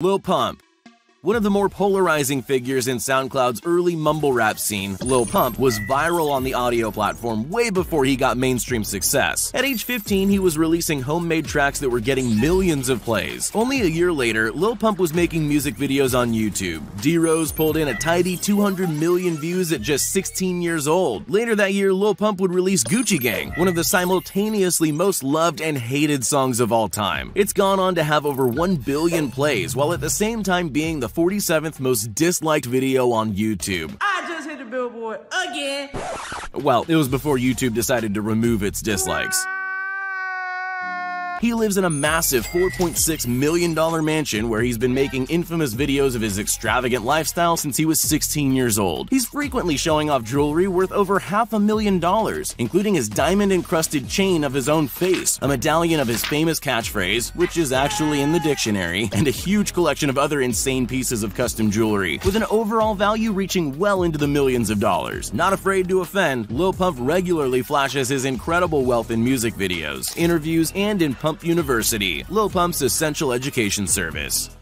Lil Pump one of the more polarizing figures in SoundCloud's early mumble rap scene, Lil Pump was viral on the audio platform way before he got mainstream success. At age 15, he was releasing homemade tracks that were getting millions of plays. Only a year later, Lil Pump was making music videos on YouTube. D-Rose pulled in a tidy 200 million views at just 16 years old. Later that year, Lil Pump would release Gucci Gang, one of the simultaneously most loved and hated songs of all time. It's gone on to have over 1 billion plays, while at the same time being the the 47th most disliked video on YouTube. I just hit the billboard again. Well, it was before YouTube decided to remove its dislikes. He lives in a massive $4.6 million mansion where he's been making infamous videos of his extravagant lifestyle since he was 16 years old. He's frequently showing off jewelry worth over half a million dollars, including his diamond encrusted chain of his own face, a medallion of his famous catchphrase, which is actually in the dictionary, and a huge collection of other insane pieces of custom jewelry, with an overall value reaching well into the millions of dollars. Not afraid to offend, Lil Pump regularly flashes his incredible wealth in music videos, interviews, and in Pump University, Lil Pump's essential education service.